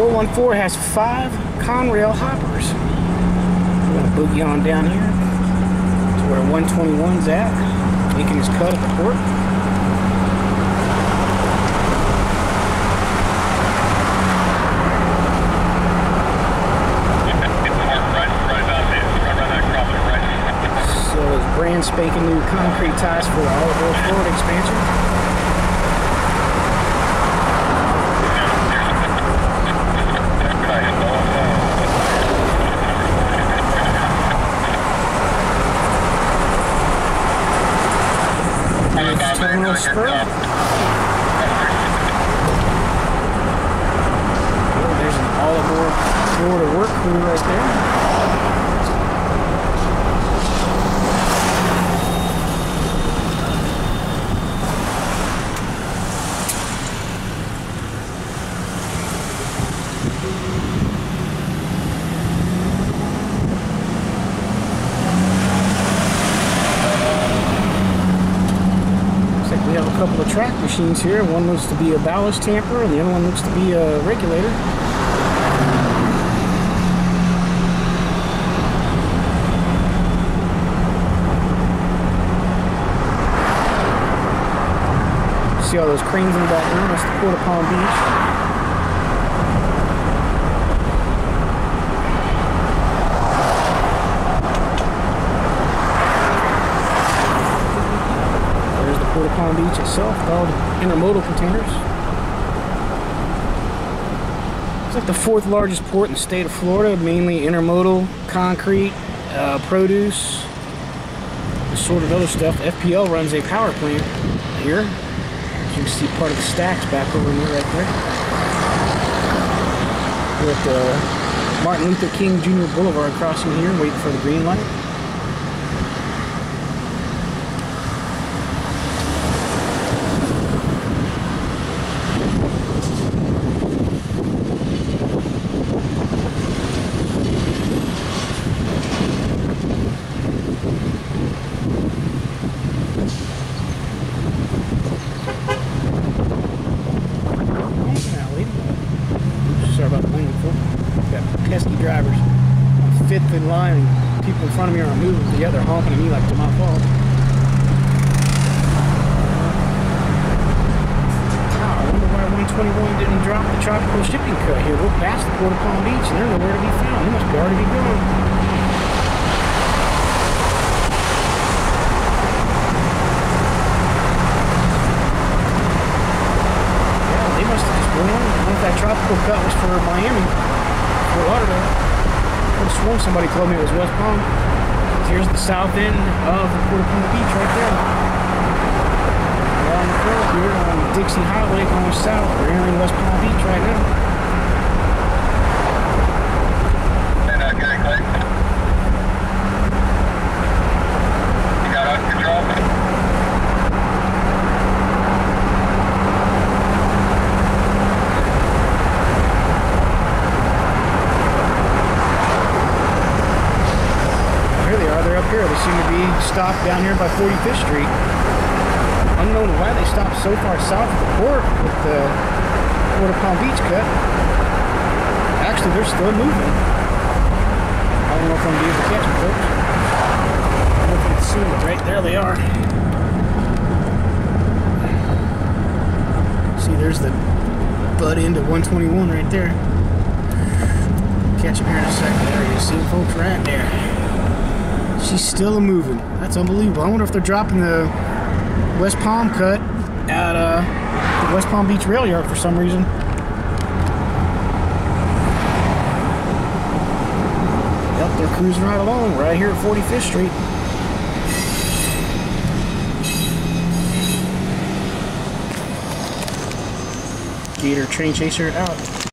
414 has five Conrail hoppers. We're gonna boogie on down here to where 121's at, making his cut at the port. So it's brand spanking new concrete ties for the All Aboard expansion. Terminal Spur. Oh, there's an All Aboard Florida work crew right there. Looks like we have a couple of track machines here. One looks to be a ballast tamper, and the other one looks to be a regulator. See all those cranes in the background? That's the Port of Palm Beach. There's the Port of Palm Beach itself, with all the intermodal containers. It's like the fourth largest port in the state of Florida, mainly intermodal, concrete, uh, produce, assorted other stuff. FPL runs a power plant here. As you can see part of the stacks back over here right there. At the Martin Luther King Jr. Boulevard crossing here, waiting for the green light. Pesky drivers. I'm fifth in line, and people in front of me aren't moving. Yeah, they're honking at me like it's my fault. Wow, I wonder why 121 didn't drop the tropical shipping cut here. We're past the Port of Palm Beach, and they're nowhere to be found. They must be already be gone. Yeah, they must have just gone. I don't if that tropical cut was for Miami, Fort Lauderdale. I could have sworn somebody told me it was West Palm. Here's the south end of the Port of Palm Beach right there. We're on the curve here on Dixie Highway going south. We're entering West Palm Beach right now. Here they are. They're up here. They seem to be stopped down here by 45th Street. Unknown why they stopped so far south of the port with the Port of Palm Beach cut. Actually, they're still moving. I don't know if I'm going to be able to catch them, folks. I don't know if see them. Right there they are. See, there's the butt end of 121 right there. Catch him here in a second. There you see folks, right there. She's still moving. That's unbelievable. I wonder if they're dropping the West Palm cut at uh, the West Palm Beach Rail Yard for some reason. Yep, they're cruising right along right here at 45th Street. Gator Train Chaser out.